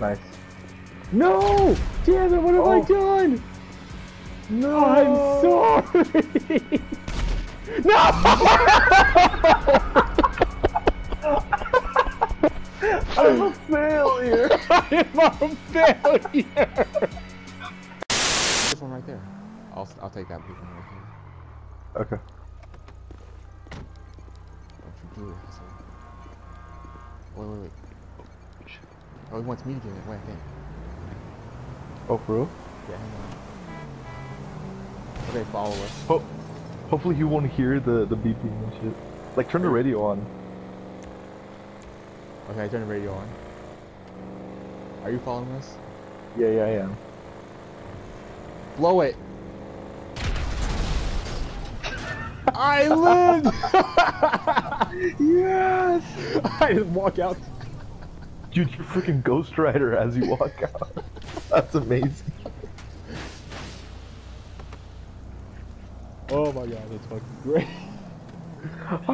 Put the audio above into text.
Nice. No! Damn it, what have I Oh. done? No! Oh, I'm sorry! no! I'm a failure! I'm a failure! This one right there. I'll, I'll take that blue one right here. Okay. Don't you do it, asshole. Wait, wait, wait. Oh, he wants me to get it. Wait, hang Oh, for real? Yeah, hang on. Okay, follow us. Ho hopefully you won't hear the, the beeping and shit. Like, turn the radio on. Okay, I turn the radio on. Are you following us? Yeah, yeah, I am. Blow it! I lived! Yes! I just walk out. Dude, you're freaking Ghost Rider as you walk out. That's amazing. Oh my god, that's fucking great.